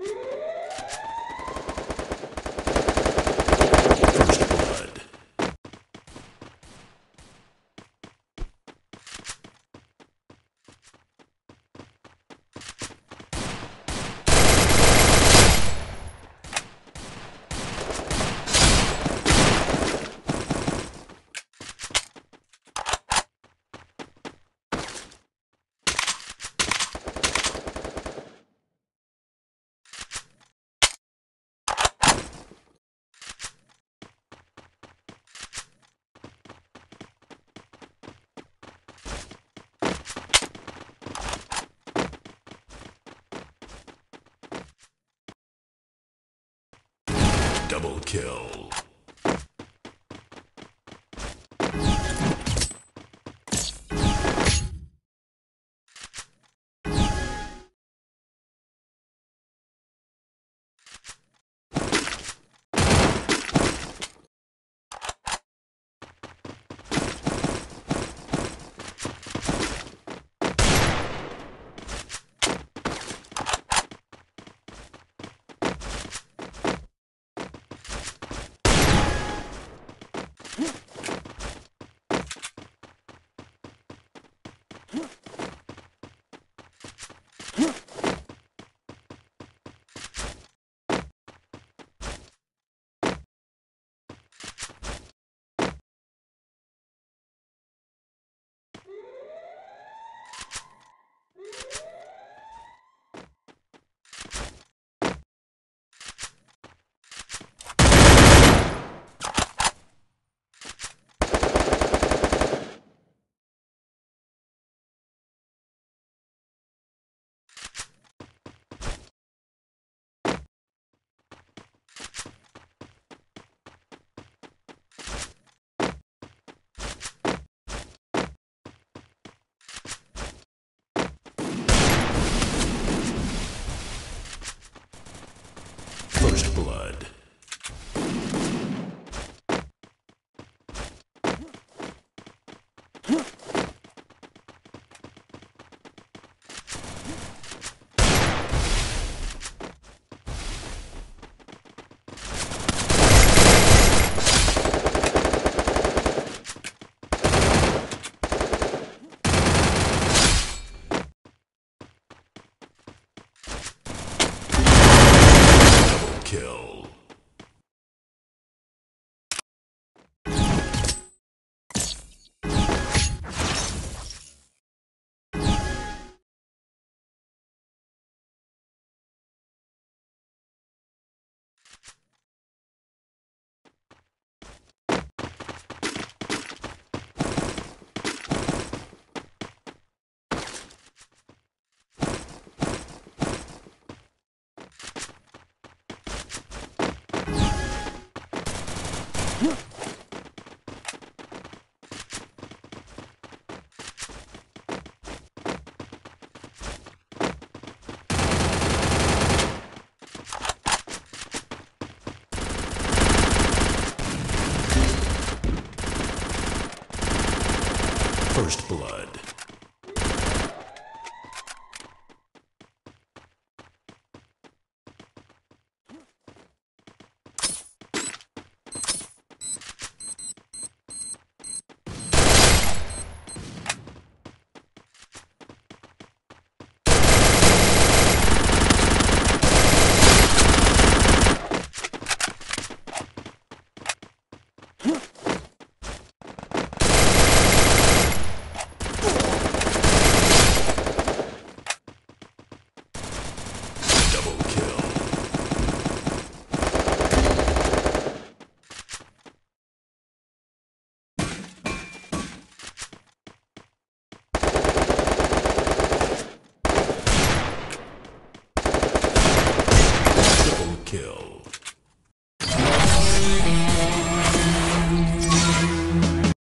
Woo! Double kill. First blood. Double kill. First blood. Double kill. Triple kill.